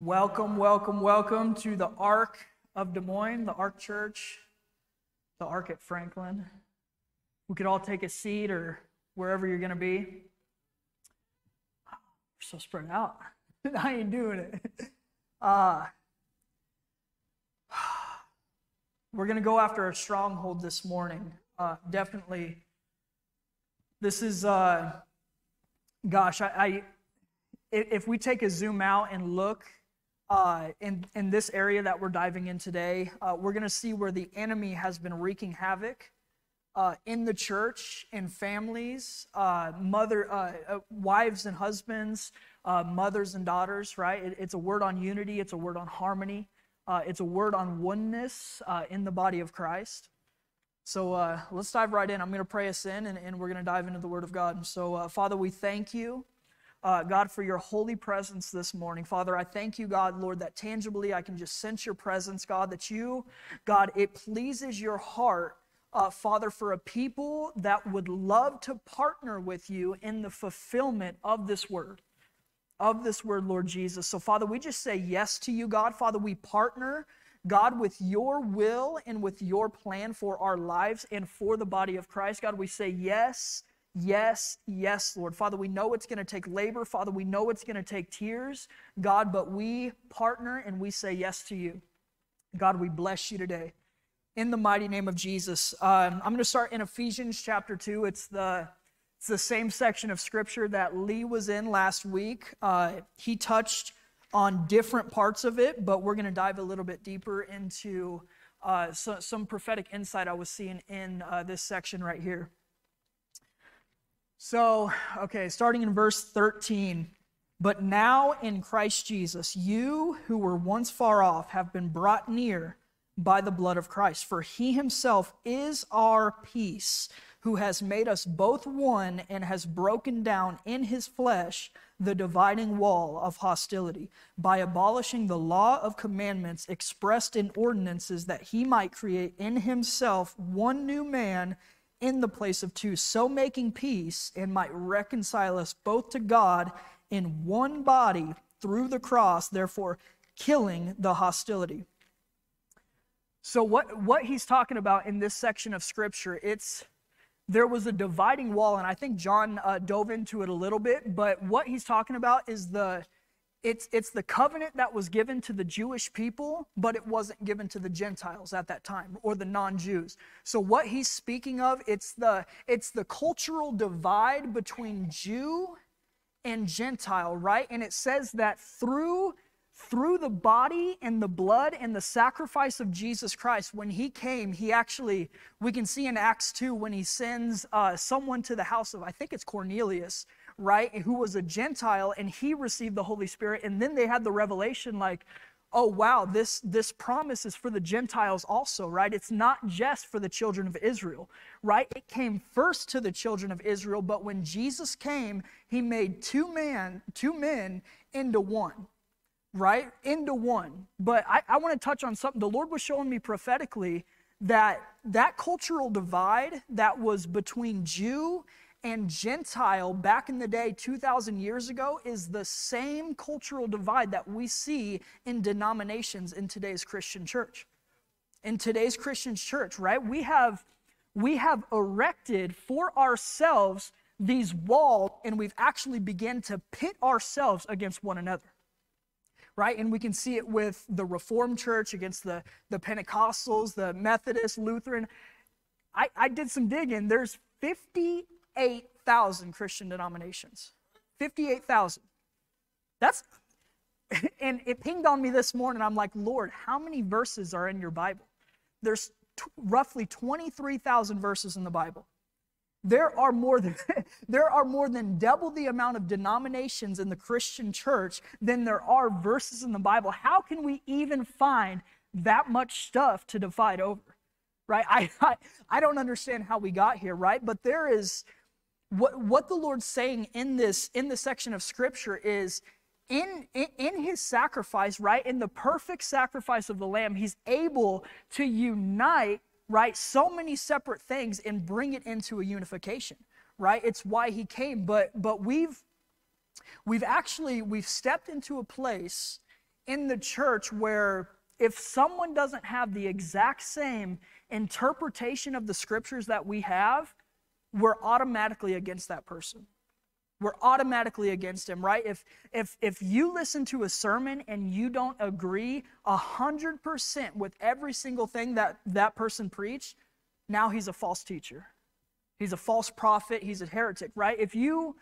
Welcome, welcome, welcome to the Ark of Des Moines, the Ark Church, the Ark at Franklin. We could all take a seat or wherever you're going to be. We're so spread out. I ain't doing it. Uh, we're going to go after a stronghold this morning. Uh, definitely. This is, uh, gosh, I, I, if we take a zoom out and look uh, in, in this area that we're diving in today, uh, we're going to see where the enemy has been wreaking havoc uh, in the church, in families, uh, mother, uh, uh, wives and husbands, mothers and daughters. Right? It, it's a word on unity. It's a word on harmony. it's a word on oneness in the body of Christ. So let's dive right in. I'm going to pray us in, and, and we're going to dive into the Word of God. And So, Father, we thank you, uh, God, for your holy presence this morning. Father, I thank you, God, Lord, that tangibly I can just sense your presence, God, that you, God, it pleases your heart. Uh, Father, for a people that would love to partner with you in the fulfillment of this word, of this word, Lord Jesus. So, Father, we just say yes to you, God. Father, we partner God, with your will and with your plan for our lives and for the body of Christ, God, we say yes, yes, yes, Lord. Father, we know it's going to take labor. Father, we know it's going to take tears, God, but we partner and we say yes to you. God, we bless you today. In the mighty name of Jesus. Um, I'm going to start in Ephesians chapter 2. It's the it's the same section of scripture that Lee was in last week. Uh, he touched on different parts of it, but we're going to dive a little bit deeper into uh, so, some prophetic insight I was seeing in uh, this section right here. So, okay, starting in verse 13. But now in Christ Jesus, you who were once far off have been brought near by the blood of Christ. For he himself is our peace, who has made us both one and has broken down in his flesh the dividing wall of hostility by abolishing the law of commandments expressed in ordinances that he might create in himself one new man in the place of two, so making peace and might reconcile us both to God in one body through the cross, therefore killing the hostility. So what, what he's talking about in this section of scripture, it's there was a dividing wall, and I think John uh, dove into it a little bit. But what he's talking about is the it's it's the covenant that was given to the Jewish people, but it wasn't given to the Gentiles at that time or the non-Jews. So what he's speaking of, it's the it's the cultural divide between Jew and Gentile, right? And it says that through through the body and the blood and the sacrifice of Jesus Christ, when he came, he actually, we can see in Acts 2 when he sends uh, someone to the house of, I think it's Cornelius, right, who was a Gentile, and he received the Holy Spirit. And then they had the revelation like, oh wow this this promise is for the gentiles also right it's not just for the children of israel right it came first to the children of israel but when jesus came he made two man two men into one right? Into one. But I, I want to touch on something. The Lord was showing me prophetically that that cultural divide that was between Jew and Gentile back in the day, 2,000 years ago, is the same cultural divide that we see in denominations in today's Christian church. In today's Christian church, right? We have, we have erected for ourselves these walls and we've actually begun to pit ourselves against one another right? And we can see it with the Reformed Church against the, the Pentecostals, the Methodist, Lutheran. I, I did some digging. There's 58,000 Christian denominations. 58,000. That's, and it pinged on me this morning. I'm like, Lord, how many verses are in your Bible? There's t- roughly 23,000 verses in the Bible there are more than there are more than double the amount of denominations in the Christian church than there are verses in the Bible. How can we even find that much stuff to divide over? Right? I, I, I don't understand how we got here, right? But there is what what the Lord's saying in this in this section of scripture is in, in, in his sacrifice, right? In the perfect sacrifice of the Lamb, he's able to unite right, so many separate things and bring it into a unification, right? It's why he came. But but we've we've actually we've stepped into a place in the church where if someone doesn't have the exact same interpretation of the scriptures that we have, we're automatically against that person. We're automatically against him, right? If if if you listen to a sermon and you don't agree a hundred percent with every single thing that that person preached, now he's a false teacher. He's a false prophet. He's a heretic, right? If you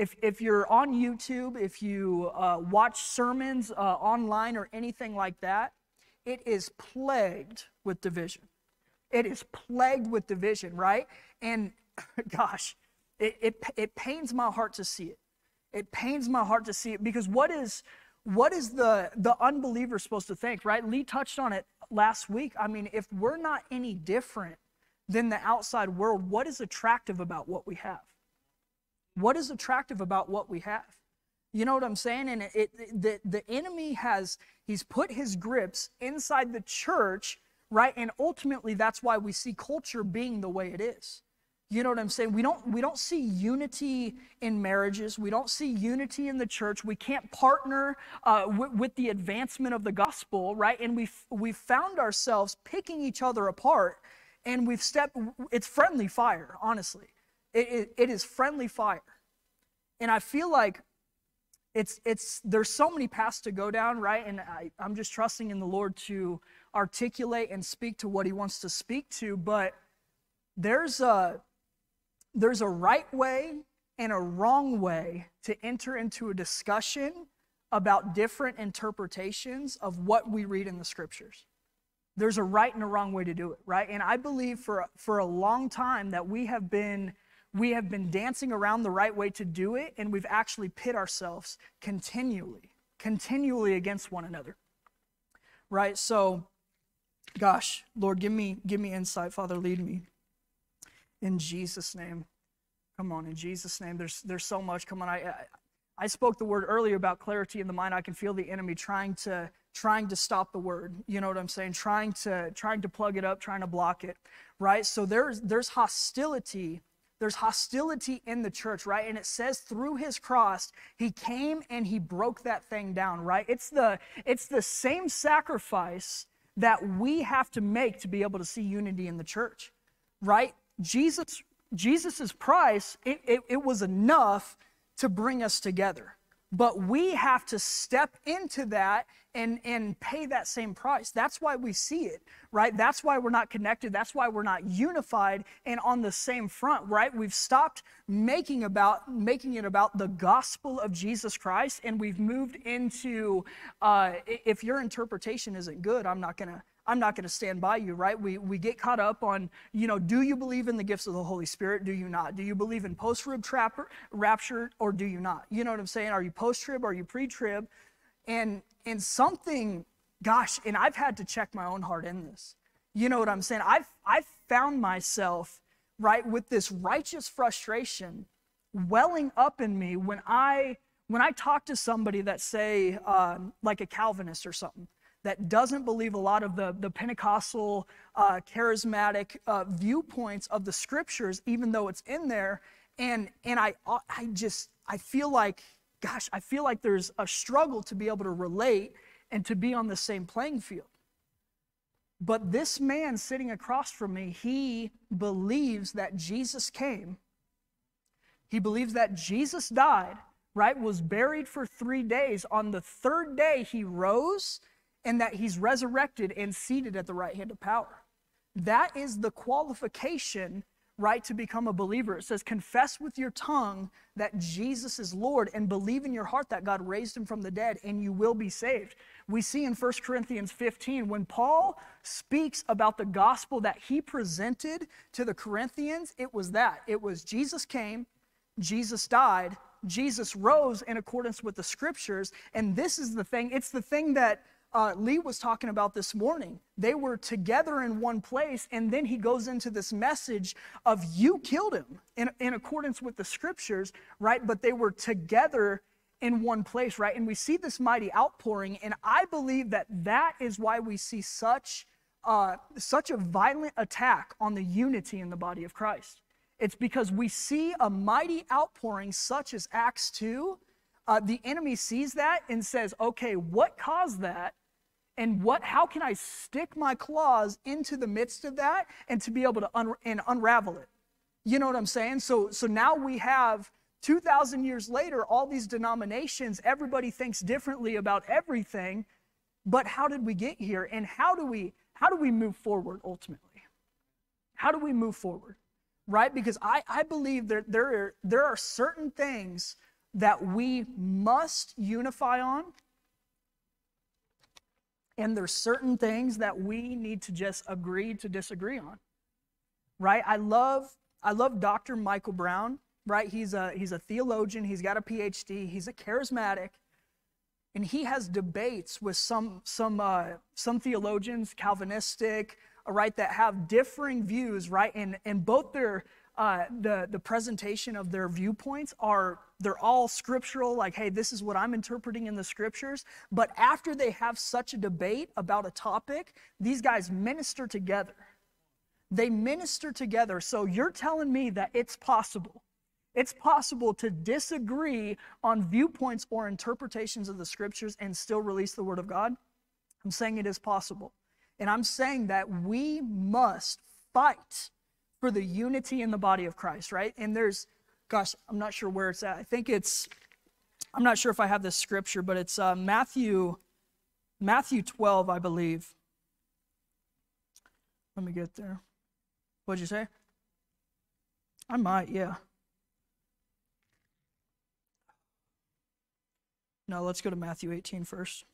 if, if you're on YouTube, if you uh, watch sermons uh, online or anything like that, it is plagued with division. It is plagued with division, right? And gosh, it, it, it pains my heart to see it. It pains my heart to see it because what is what is the the unbeliever supposed to think, right? Lee touched on it last week. I mean, if we're not any different than the outside world, what is attractive about what we have? What is attractive about what we have? You know what I'm saying? And it, it, the, the enemy has, he's put his grips inside the church, right? And ultimately, that's why we see culture being the way it is. You know what I'm saying? We don't, we don't see unity in marriages. We don't see unity in the church. We can't partner uh, w- with the advancement of the gospel, right? And we've, we've found ourselves picking each other apart and we've stepped, it's friendly fire, honestly. It, it, it is friendly fire. And I feel like it's, it's, there's so many paths to go down, right? And I, I'm just trusting in the Lord to articulate and speak to what He wants to speak to. But there's a, there's a right way and a wrong way to enter into a discussion about different interpretations of what we read in the scriptures. There's a right and a wrong way to do it, right? And I believe for, for a long time that we have been we have been dancing around the right way to do it, and we've actually pit ourselves continually, continually against one another. Right? So, gosh, Lord, give me, give me insight. Father, lead me. In Jesus' name. Come on, in Jesus' name. There's, there's so much. Come on. I, I, I spoke the word earlier about clarity in the mind. I can feel the enemy trying to trying to stop the word. You know what I'm saying? Trying to trying to plug it up, trying to block it. Right? So there's there's hostility there's hostility in the church, right? And it says through his cross, he came and he broke that thing down, right? It's the it's the same sacrifice that we have to make to be able to see unity in the church, right? Jesus Jesus's price, it, it, it was enough to bring us together. But we have to step into that and, and pay that same price. That's why we see it, right? That's why we're not connected. That's why we're not unified and on the same front, right? We've stopped making about making it about the gospel of Jesus Christ, and we've moved into uh, if your interpretation isn't good, I'm not gonna I'm not going to stand by you, right? We, we get caught up on, you know, do you believe in the gifts of the Holy Spirit? Do you not? Do you believe in post trib rapture or do you not? You know what I'm saying? Are you post trib? Are you pre trib? And, and something, gosh, and I've had to check my own heart in this. You know what I'm saying? I've, I've found myself, right, with this righteous frustration welling up in me when I, when I talk to somebody that, say, um, like a Calvinist or something that doesn't believe a lot of the, the Pentecostal, uh, charismatic uh, viewpoints of the scriptures, even though it's in there. And, and I, I just, I feel like, gosh, I feel like there's a struggle to be able to relate and to be on the same playing field. But this man sitting across from me, he believes that Jesus came. He believes that Jesus died, right? Was buried for three days. On the third day, he rose and that he's resurrected and seated at the right hand of power. That is the qualification, right, to become a believer. It says, confess with your tongue that Jesus is Lord and believe in your heart that God raised him from the dead and you will be saved. We see in 1 Corinthians 15 when Paul speaks about the gospel that he presented to the Corinthians, it was that. It was Jesus came, Jesus died, Jesus rose in accordance with the scriptures, and this is the thing, it's the thing that uh, Lee was talking about this morning. They were together in one place, and then he goes into this message of you killed him in, in accordance with the scriptures, right? But they were together in one place, right? And we see this mighty outpouring, and I believe that that is why we see such uh, such a violent attack on the unity in the body of Christ. It's because we see a mighty outpouring, such as Acts 2, uh, the enemy sees that and says, okay, what caused that? And what, how can I stick my claws into the midst of that and to be able to un- and unravel it? You know what I'm saying? So, so now we have 2,000 years later, all these denominations, everybody thinks differently about everything. But how did we get here? And how do we, how do we move forward ultimately? How do we move forward? Right? Because I, I believe that there are, there are certain things that we must unify on. And there's certain things that we need to just agree to disagree on. Right? I love I love Dr. Michael Brown, right? He's a he's a theologian, he's got a PhD, he's a charismatic, and he has debates with some some uh, some theologians, Calvinistic, uh, right, that have differing views, right? And and both their uh, the the presentation of their viewpoints are they're all scriptural, like, hey, this is what I'm interpreting in the scriptures. But after they have such a debate about a topic, these guys minister together. They minister together. So you're telling me that it's possible. It's possible to disagree on viewpoints or interpretations of the scriptures and still release the word of God. I'm saying it is possible. And I'm saying that we must fight for the unity in the body of Christ, right? And there's, gosh, I'm not sure where it's at. I think it's, I'm not sure if I have this scripture, but it's uh, Matthew, Matthew 12, I believe. Let me get there. What'd you say? I might, yeah. No, let's go to Matthew 18 first.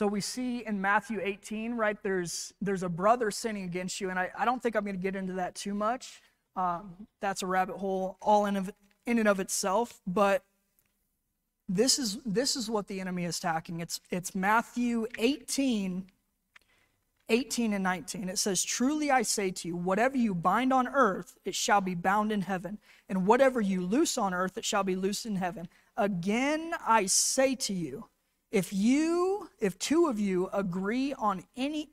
So we see in Matthew 18, right, there's, there's a brother sinning against you, and I, I don't think I'm going to get into that too much. Um, that's a rabbit hole all in, of, in and of itself, but this is, this is what the enemy is attacking. It's, it's Matthew 18, 18 and 19. It says, Truly I say to you, whatever you bind on earth, it shall be bound in heaven, and whatever you loose on earth, it shall be loosed in heaven. Again, I say to you, if you, if two of you agree on any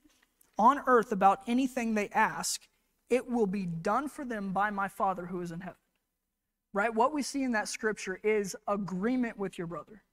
on earth about anything they ask, it will be done for them by my Father who is in heaven. Right? What we see in that scripture is agreement with your brother.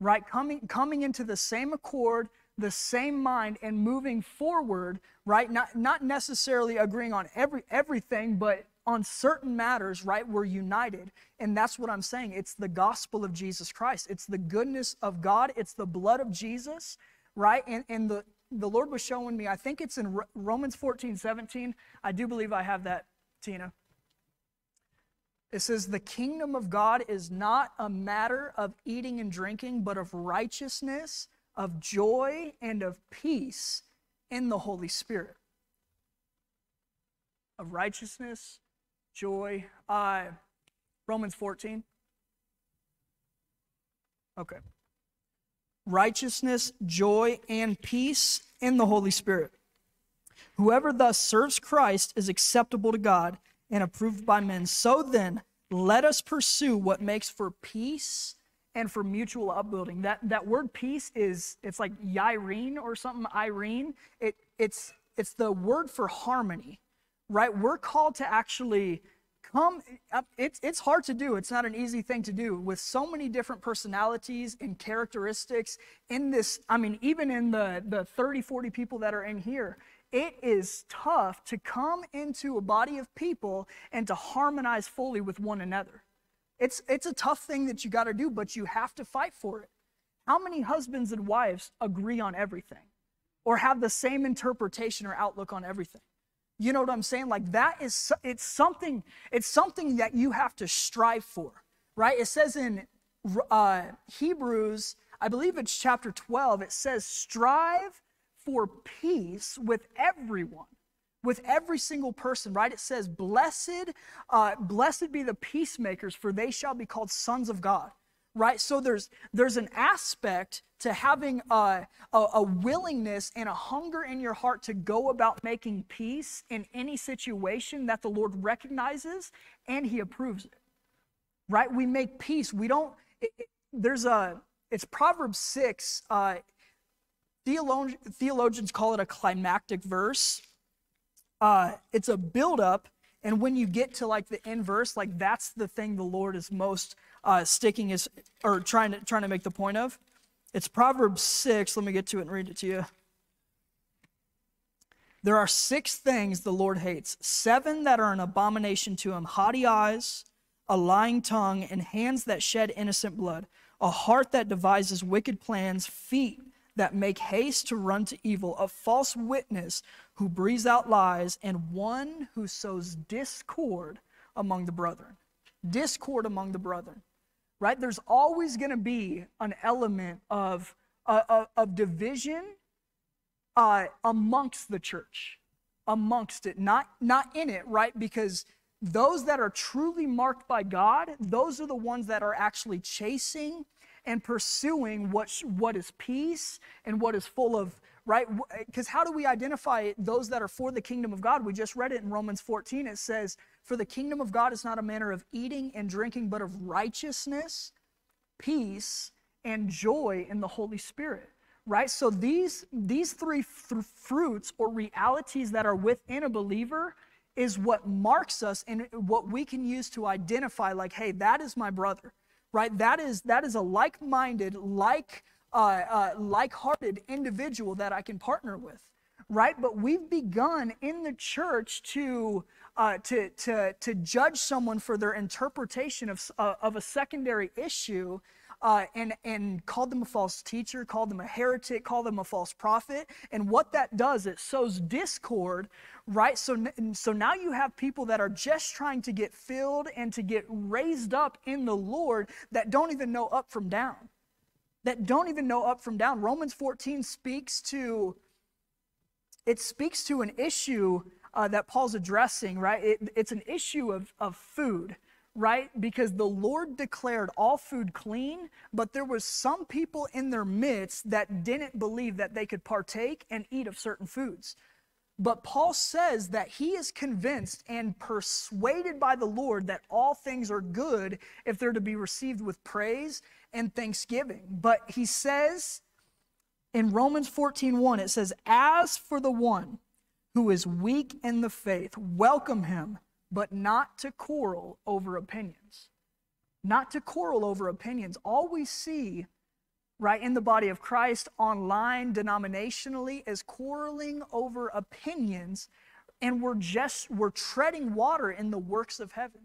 Right? Coming coming into the same accord, the same mind and moving forward, right? Not not necessarily agreeing on every everything, but on certain matters, right, we're united. And that's what I'm saying. It's the gospel of Jesus Christ. It's the goodness of God. It's the blood of Jesus, right? And, and the, the Lord was showing me, I think it's in Romans 14, 17. I do believe I have that, Tina. It says, The kingdom of God is not a matter of eating and drinking, but of righteousness, of joy, and of peace in the Holy Spirit. Of righteousness, joy. Uh, Romans 14. Okay. Righteousness, joy, and peace in the Holy Spirit. Whoever thus serves Christ is acceptable to God and approved by men. So then, let us pursue what makes for peace and for mutual upbuilding. That that word peace is it's like eirene or something, eirene. It it's it's the word for harmony right? We're called to actually come. It's, it's hard to do. It's not an easy thing to do with so many different personalities and characteristics in this. I mean, even in the, the 30, 40 people that are in here, it is tough to come into a body of people and to harmonize fully with one another. It's, it's a tough thing that you got to do, but you have to fight for it. How many husbands and wives agree on everything or have the same interpretation or outlook on everything? You know what I'm saying? Like that is it's something it's something that you have to strive for, right? It says in uh, Hebrews, I believe it's chapter 12. It says, "Strive for peace with everyone." with every single person, right? It says, Blessed, uh, blessed be the peacemakers, for they shall be called sons of God right? So there's there's an aspect to having a, a, a, willingness and a hunger in your heart to go about making peace in any situation that the lord recognizes and he approves it right? We make peace. We don't it, it, there's a it's proverbs 6 uh, theologians call it a climactic verse. Uh, it's a buildup And when you get to like the end verse, like that's the thing the Lord is most uh, sticking is or trying to trying to make the point of. It's Proverbs six. Let me get to it and read it to you. There are six things the Lord hates, seven that are an abomination to him haughty eyes, a lying tongue, and hands that shed innocent blood, a heart that devises wicked plans, feet that make haste to run to evil, a false witness who breathes out lies, and one who sows discord among the brethren. Discord among the brethren, right? There's always going to be an element of, uh, of division uh, amongst the church, amongst it, not, not in it, right? Because those that are truly marked by God, those are the ones that are actually chasing and pursuing what, what is peace and what is full of, right? Because eh, how do we identify those that are for the kingdom of God? We just read it in Romans 14. It says, For the kingdom of God is not a manner of eating and drinking, but of righteousness, peace, and joy in the Holy Spirit right? So these, these three th- fruits or realities that are within a believer is what marks us and what we can use to identify like, hey, that is my brother, right? That is, that is a like-minded, like, uh, uh, like-hearted individual that I can partner with, right? But we've begun in the church to, uh, to, to, to judge someone for their interpretation of, uh, of a secondary issue uh, and, and called them a false teacher, called them a heretic, called them a false prophet. And what that does, it sows discord, right? So, so now you have people that are just trying to get filled and to get raised up in the Lord that don't even know up from down. That don't even know up from down. Romans 14 speaks to, it speaks to an issue uh, that Paul's addressing, right? It, it's an issue of, of food right? Because the Lord declared all food clean, but there was some people in their midst that didn't believe that they could partake and eat of certain foods. But Paul says that he is convinced and persuaded by the Lord that all things are good if they're to be received with praise and thanksgiving. But he says in Romans 14:1 it says as for the one who is weak in the faith welcome him but not to quarrel over opinions. Not to quarrel over opinions. All we see, right, in the body of Christ, online, denominationally, is quarreling over opinions, and we're just, we're treading water in the works of heaven.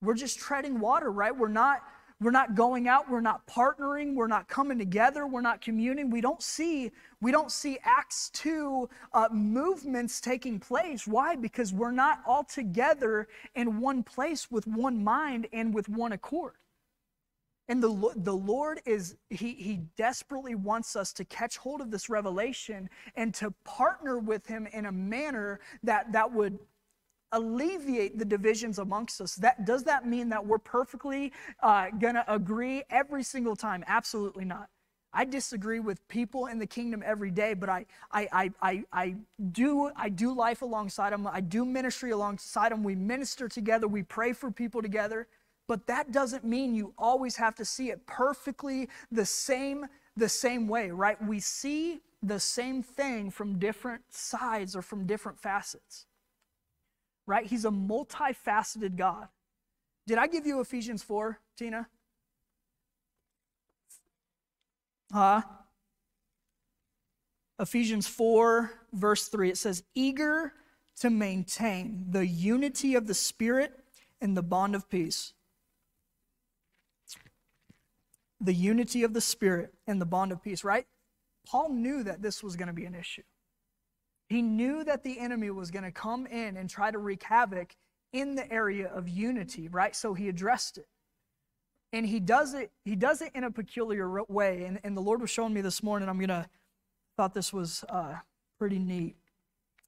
We're just treading water, right? We're not we're not going out, we're not partnering, we're not coming together, we're not communing. We don't see we don't see Acts 2 uh, movements taking place. Why? Because we're not all together in one place with one mind and with one accord. And the, the Lord is, he, he desperately wants us to catch hold of this revelation and to partner with Him in a manner that, that would alleviate the divisions amongst us. That, does that mean that we're perfectly uh, going to agree every single time? Absolutely not. I disagree with people in the kingdom every day, but I, I, I, I, I, do, I do life alongside them. I do ministry alongside them. We minister together. We pray for people together. But that doesn't mean you always have to see it perfectly the same, the same way, right? We see the same thing from different sides or from different facets right? He's a multifaceted God. Did I give you Ephesians 4, Tina? Huh? Ephesians 4, verse 3, it says, eager to maintain the unity of the Spirit in the bond of peace. The unity of the Spirit and the bond of peace, right? Paul knew that this was going to be an issue. He knew that the enemy was going to come in and try to wreak havoc in the area of unity, right? So he addressed it. And he does it, he does it in a peculiar way. And, and the Lord was showing me this morning, I'm gonna thought this was uh, pretty neat.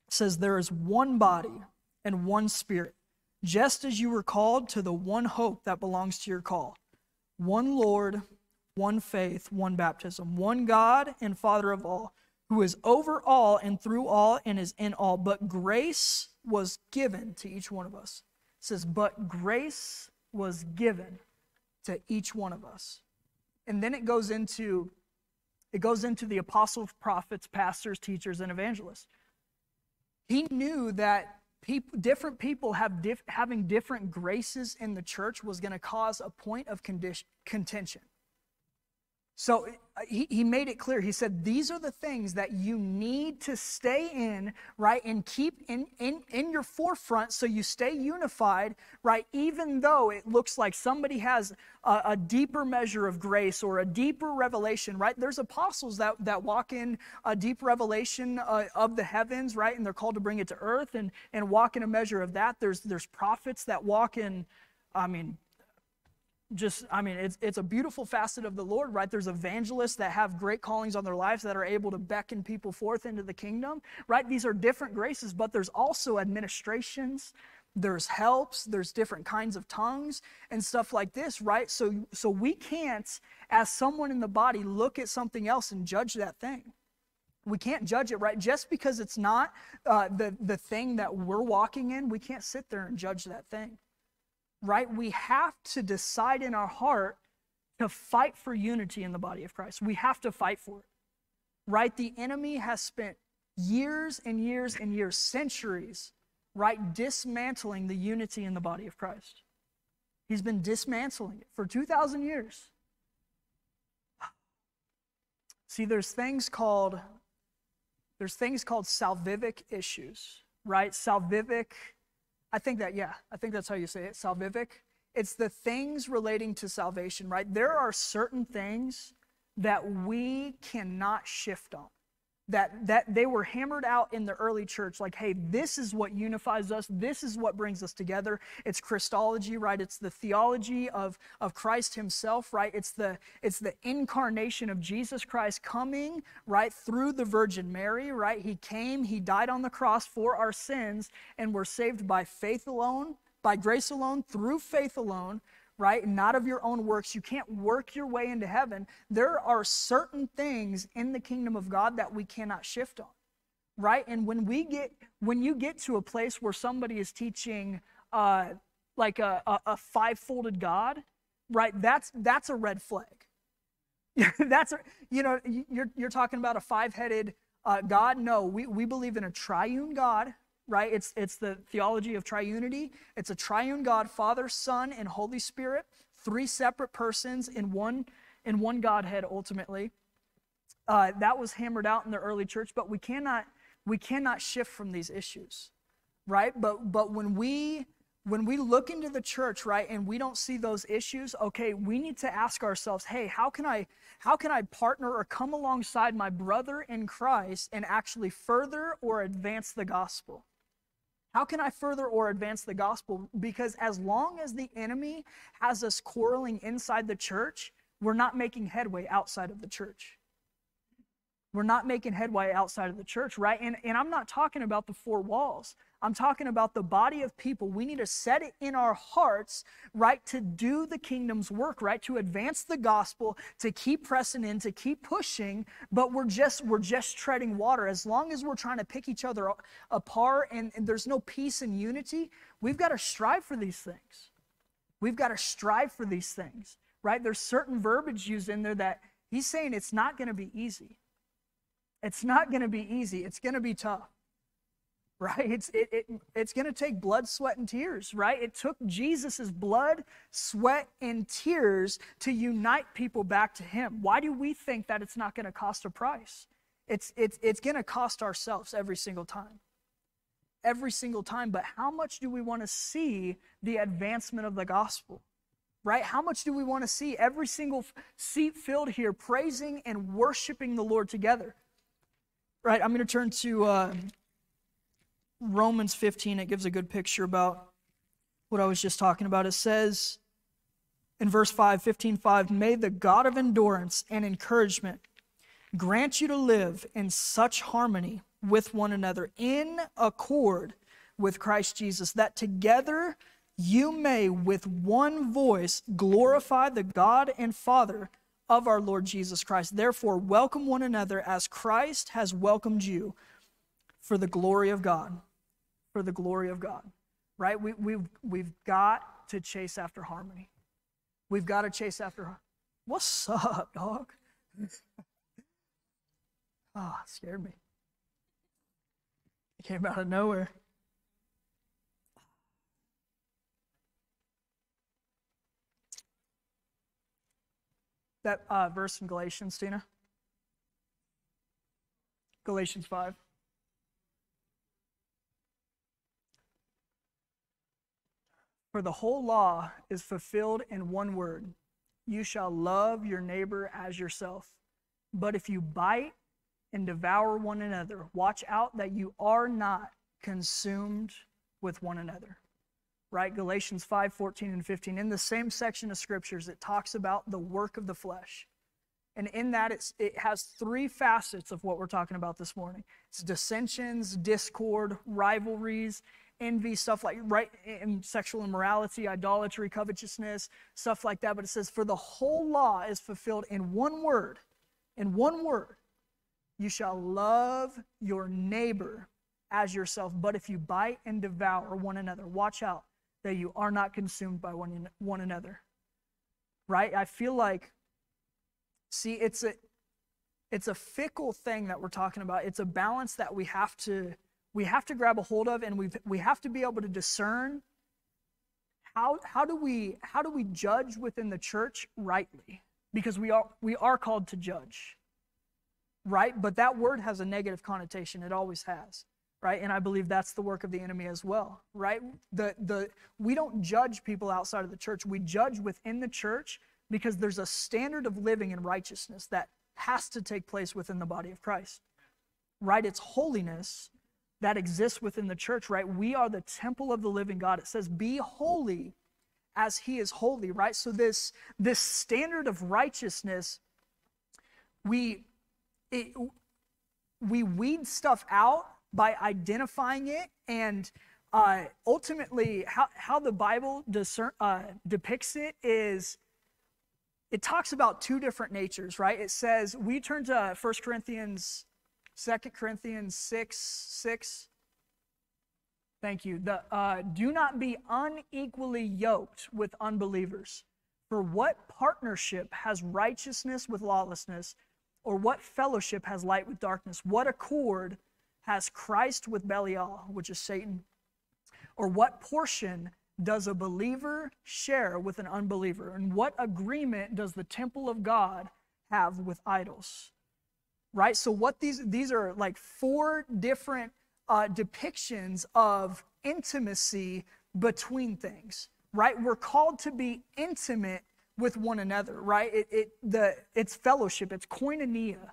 It says, There is one body and one spirit, just as you were called to the one hope that belongs to your call. One Lord, one faith, one baptism, one God and Father of all who is over all and through all and is in all. But grace was given to each one of us. It says, but grace was given to each one of us. And then it goes into it goes into the apostles, prophets, pastors, teachers, and evangelists. He knew that people, different people have diff, having different graces in the church was going to cause a point of condition, contention. So uh, he, he made it clear. He said, These are the things that you need to stay in, right, and keep in, in, in your forefront so you stay unified, right, even though it looks like somebody has a, a deeper measure of grace or a deeper revelation, right? There's apostles that, that walk in a deep revelation uh, of the heavens, right, and they're called to bring it to earth and, and walk in a measure of that. There's, there's prophets that walk in, I mean, just i mean it's, it's a beautiful facet of the lord right? There's evangelists that have great callings on their lives that are able to beckon people forth into the kingdom right? These are different graces but there's also administrations there's helps there's different kinds of tongues and stuff like this right? So so we can't as someone in the body look at something else and judge that thing. We can't judge it right? Just because it's not uh, the the thing that we're walking in we can't sit there and judge that thing right? We have to decide in our heart to fight for unity in the body of Christ. We have to fight for it, right? The enemy has spent years and years and years, centuries, right, dismantling the unity in the body of Christ. He's been dismantling it for 2,000 years. See, there's things called there's things called salvific issues, right? Salvific I think that, yeah, I think that's how you say it, salvific. It's the things relating to salvation, right? There are certain things that we cannot shift on that that they were hammered out in the early church like hey this is what unifies us. This is what brings us together. It's christology right? It's the theology of of christ himself right? It's the it's the incarnation of jesus christ coming right through the virgin mary right? He came he died on the cross for our sins and we're saved by faith alone by grace alone through faith alone right? Not of your own works. You can't work your way into heaven. There are certain things in the kingdom of God that we cannot shift on, right? And when we get, when you get to a place where somebody is teaching uh, like a, a, a five-folded God, right? That's that's a red flag. that's a, you know you're you're talking about a five-headed uh, God. No, we we believe in a triune God, right? It's, it's the theology of triunity. It's a triune God, Father, Son, and Holy Spirit, three separate persons in one, in one Godhead ultimately. Uh, that was hammered out in the early church, but we cannot, we cannot shift from these issues, right? But, but when we when we look into the church right and we don't see those issues okay we need to ask ourselves hey how can i how can i partner or come alongside my brother in christ and actually further or advance the gospel how can I further or advance the gospel? Because as long as the enemy has us quarreling inside the church, we're not making headway outside of the church. We're not making headway outside of the church, right? And, and I'm not talking about the four walls. I'm talking about the body of people. We need to set it in our hearts, right, to do the kingdom's work, right, to advance the gospel, to keep pressing in, to keep pushing. But we're just we're just treading water. As long as we're trying to pick each other apart and, and there's no peace and unity, we've got to strive for these things. We've got to strive for these things, right? There's certain verbiage used in there that he's saying it's not going to be easy. It's not going to be easy. It's going to be tough right? It's, it, it, it's going to take blood, sweat, and tears, right? It took Jesus' blood, sweat, and tears to unite people back to Him. Why do we think that it's not going to cost a price? It's, it's, it's going to cost ourselves every single time. Every single time. But how much do we want to see the advancement of the gospel? Right? How much do we want to see every single seat filled here praising and worshiping the Lord together? Right? I'm going to turn to uh, Romans 15, it gives a good picture about what I was just talking about. It says in verse 5, 15, 5, May the God of endurance and encouragement grant you to live in such harmony with one another, in accord with Christ Jesus, that together you may with one voice glorify the God and Father of our Lord Jesus Christ. Therefore, welcome one another as Christ has welcomed you for the glory of God for the glory of God, right? We, we've, we've got to chase after harmony. We've got to chase after, what's up, dog? Ah, oh, scared me. It came out of nowhere. That uh, verse in Galatians, Tina? Galatians 5. For the whole law is fulfilled in one word you shall love your neighbor as yourself. But if you bite and devour one another, watch out that you are not consumed with one another. Right? Galatians 5 14 and 15. In the same section of scriptures, it talks about the work of the flesh. And in that, it has three facets of what we're talking about this morning it's dissensions, discord, rivalries, envy, stuff like right in sexual immorality, idolatry, covetousness, stuff like that. But it says, For the whole law is fulfilled in one word, in one word. You shall love your neighbor as yourself. But if you bite and devour one another, watch out that you are not consumed by one, one another. Right? I feel like, see, it's a it's a fickle thing that we're talking about. It's a balance that we have to we have to grab a hold of and we we have to be able to discern how how do we how do we judge within the church rightly? Because we are we are called to judge right? But that word has a negative connotation. It always has right? And i believe that's the work of the enemy as well right? The the we don't judge people outside of the church. We judge within the church because there's a standard of living in righteousness that has to take place within the body of christ right? It's holiness that exists within the church, right? We are the temple of the living God. It says, be holy as he is holy, right? So this, this standard of righteousness, we, it, we weed stuff out by identifying it and uh, ultimately how, how the bible discern, uh, depicts it is it talks about two different natures right it says we turn to 1 corinthians Second Corinthians 6 6. Thank you. The, uh, do not be unequally yoked with unbelievers. For what partnership has righteousness with lawlessness, or what fellowship has light with darkness? What accord has Christ with Belial, which is Satan? Or what portion does a believer share with an unbeliever? And what agreement does the temple of God have with idols? Right? So what these these are like four different uh, depictions of intimacy between things, right? We're called to be intimate with one another, right? It, it the it's fellowship, it's koinonia,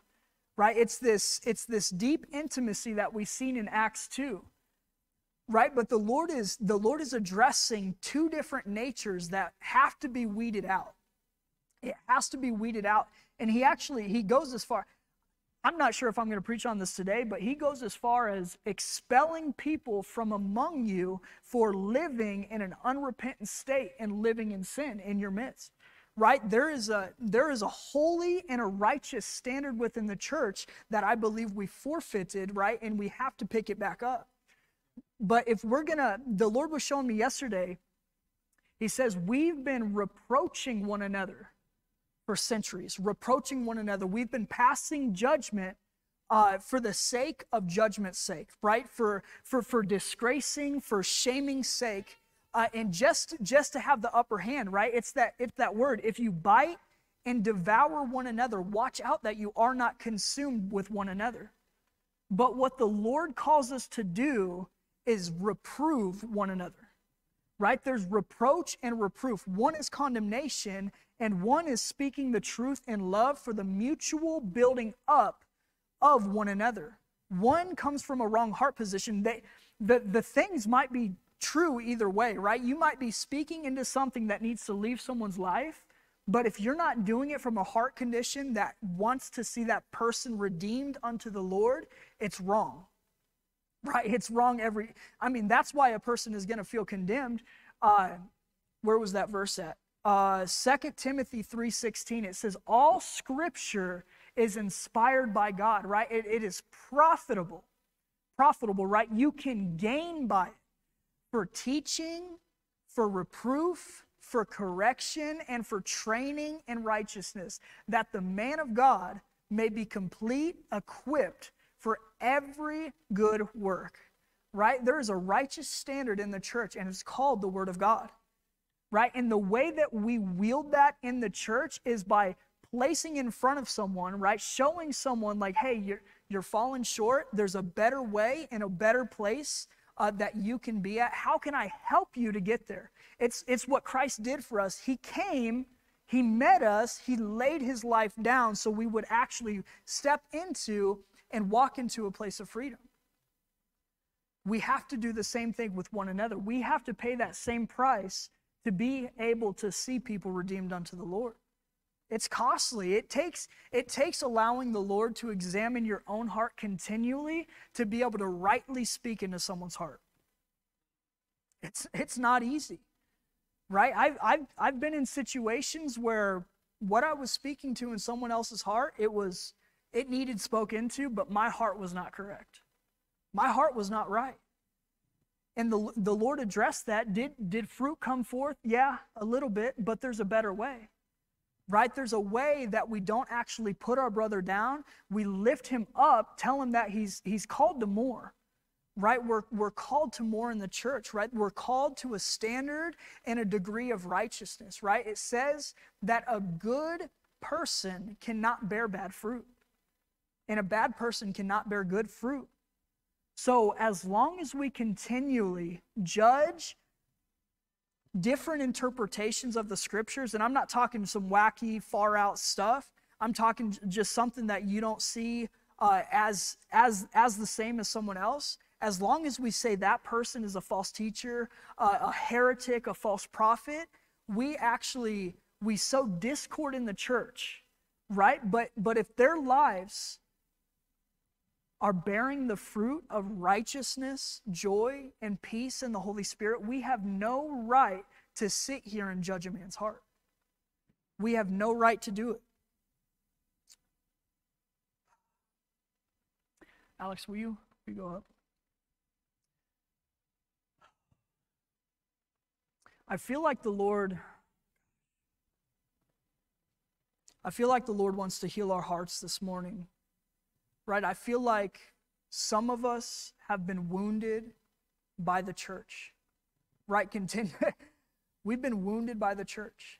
right? It's this it's this deep intimacy that we've seen in Acts two, right? But the Lord is the Lord is addressing two different natures that have to be weeded out. It has to be weeded out, and he actually he goes as far. I'm not sure if I'm going to preach on this today, but he goes as far as expelling people from among you for living in an unrepentant state and living in sin in your midst. Right? There is a there is a holy and a righteous standard within the church that I believe we forfeited, right? And we have to pick it back up. But if we're going to the Lord was showing me yesterday, he says we've been reproaching one another for centuries, reproaching one another. We've been passing judgment uh, for the sake of judgment's sake, right? For, for, for disgracing, for shaming sake, uh, and just, just to have the upper hand, right? It's that, it's that word. If you bite and devour one another, watch out that you are not consumed with one another. But what the Lord calls us to do is reprove one another right? There's reproach and reproof. One is condemnation, and one is speaking the truth in love for the mutual building up of one another. One comes from a wrong heart position. They, the, the things might be true either way, right? You might be speaking into something that needs to leave someone's life, but if you're not doing it from a heart condition that wants to see that person redeemed unto the Lord, it's wrong. Right? It's wrong every I mean, that's why a person is going to feel condemned. Uh, where was that verse at? Uh, 2 Timothy 3.16, it says, all scripture is inspired by God, right? It, it is profitable. Profitable, right? You can gain by it for teaching, for reproof, for correction, and for training in righteousness, that the man of God may be complete, equipped for every good work. Right? There is a righteous standard in the church, and it's called the Word of God right? And the way that we wield that in the church is by placing in front of someone, right? Showing someone like, hey, you're you're falling short. There's a better way and a better place uh, that you can be at. How can I help you to get there? It's it's what Christ did for us. He came, he met us, he laid his life down so we would actually step into and walk into a place of freedom. We have to do the same thing with one another. We have to pay that same price to be able to see people redeemed unto the Lord. It's costly. It takes, it takes allowing the Lord to examine your own heart continually to be able to rightly speak into someone's heart. It's, it's not easy, right? I've, I've, I've been in situations where what I was speaking to in someone else's heart, it was, it needed spoke into, but my heart was not correct. My heart was not right. And the, the Lord addressed that. Did, did fruit come forth? Yeah, a little bit, but there's a better way right? There's a way that we don't actually put our brother down. We lift him up, tell him that he's, he's called to more, right? We're, we're called to more in the church, right? We're called to a standard and a degree of righteousness, right? It says that a good person cannot bear bad fruit, and a bad person cannot bear good fruit. So, as long as we continually judge different interpretations of the scriptures, and I'm not talking some wacky, far out stuff. I'm talking just something that you don't see uh, as, as, as the same as someone else. As long as we say that person is a false teacher, uh, a heretic, a false prophet, we actually we sow discord in the church, right? But but if their lives are bearing the fruit of righteousness, joy, and peace in the Holy Spirit, we have no right to sit here and judge a man's heart. We have no right to do it. Alex, will you, will you go up? I feel like the Lord I feel like the Lord wants to heal our hearts this morning right? I feel like some of us have been wounded by the church, right? Continue. We've been wounded by the church,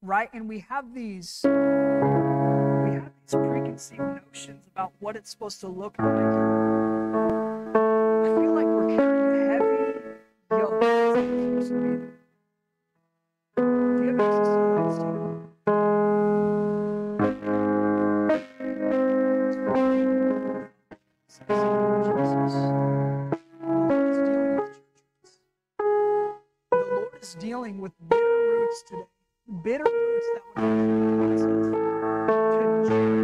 right? And we have these we have these preconceived notions about what it's supposed to look like. Dealing with bitter roots today. Bitter roots that would to